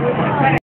la persona no.